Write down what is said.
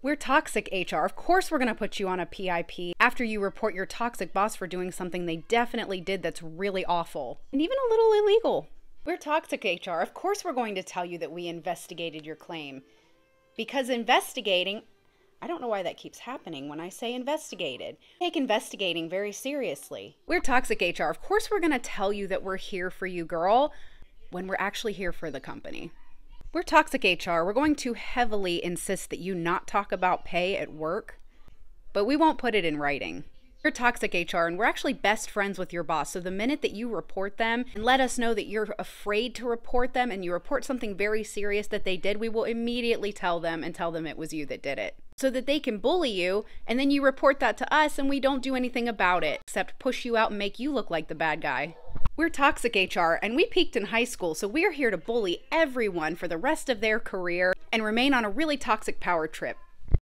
We're toxic HR. Of course, we're going to put you on a PIP after you report your toxic boss for doing something they definitely did that's really awful and even a little illegal. We're toxic HR. Of course, we're going to tell you that we investigated your claim. Because investigating, I don't know why that keeps happening when I say investigated. Take investigating very seriously. We're toxic HR. Of course, we're going to tell you that we're here for you, girl, when we're actually here for the company. We're toxic HR. We're going to heavily insist that you not talk about pay at work, but we won't put it in writing. You're toxic HR, and we're actually best friends with your boss. So the minute that you report them and let us know that you're afraid to report them and you report something very serious that they did, we will immediately tell them and tell them it was you that did it. So that they can bully you, and then you report that to us and we don't do anything about it except push you out and make you look like the bad guy. We're Toxic HR, and we peaked in high school, so we're here to bully everyone for the rest of their career and remain on a really toxic power trip.